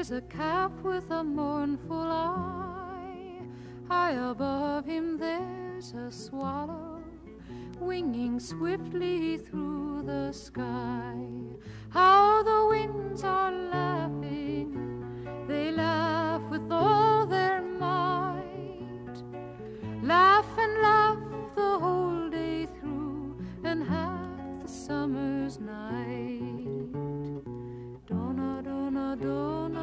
There's a calf with a mournful eye. High above him there's a swallow winging swiftly through the sky. How the winds are laughing, they laugh with all their might. Laugh and laugh the whole day through, and half the summer's night. Donna, donna, donna,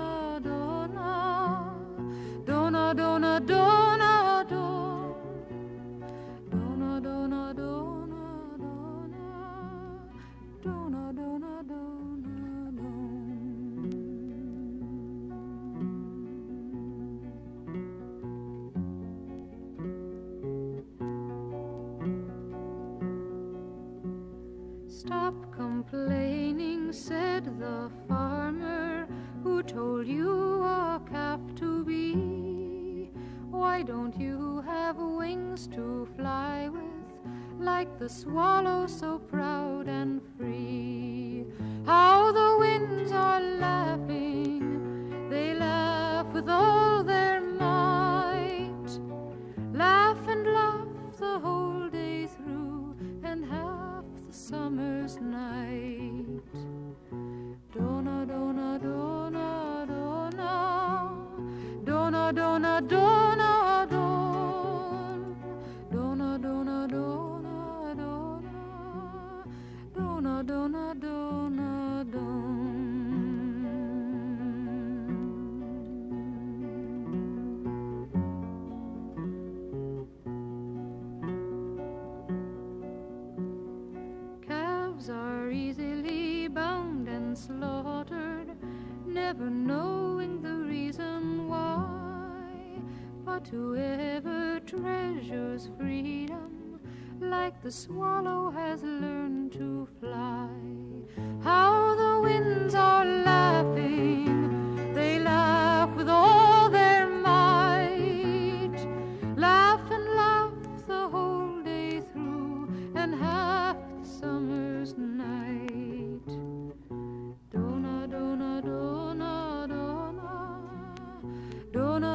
Stop complaining, said the farmer who told you a calf to be. Why don't you have wings to fly with, like the swallow so proud with all their might. Laugh and laugh the whole day through, and half the summer's night. Donna, donna, donna, donna, donna, donna, donna, don. Donna, donna, donna, donna, never knowing the reason why. But whoever treasures freedom, like the swallow has learned to fly.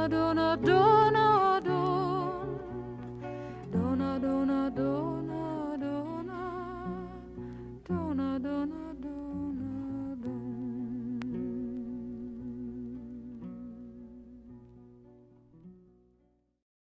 Madonna, do